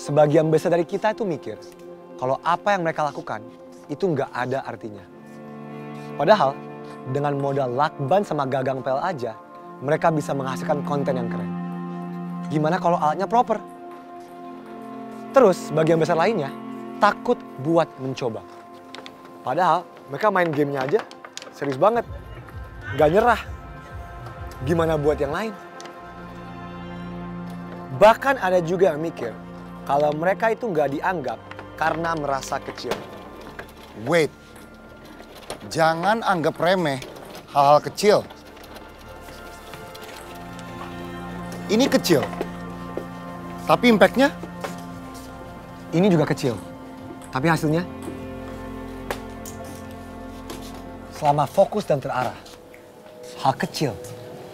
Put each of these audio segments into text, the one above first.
sebagian besar dari kita itu mikir kalau apa yang mereka lakukan itu nggak ada artinya. Padahal dengan modal lakban sama gagang pel aja, mereka bisa menghasilkan konten yang keren. Gimana kalau alatnya proper? Terus bagian besar lainnya takut buat mencoba. Padahal mereka main gamenya aja serius banget. Gak nyerah. Gimana buat yang lain? Bahkan ada juga yang mikir kalau mereka itu nggak dianggap karena merasa kecil. Wait, jangan anggap remeh hal-hal kecil. Ini kecil, tapi impactnya Ini juga kecil, tapi hasilnya selama fokus dan terarah, hal kecil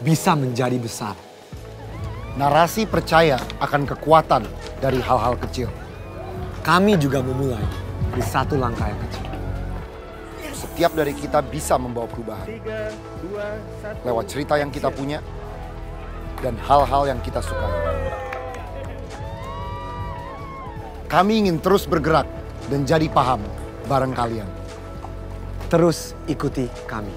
bisa menjadi besar. Narasi percaya akan kekuatan dari hal-hal kecil. Kami juga memulai dari satu langkah yang kecil. Setiap dari kita bisa membawa perubahan lewat cerita yang kita punya dan hal-hal yang kita sukai. Kami ingin terus bergerak dan jadi paham bareng kalian. Terus ikuti kami.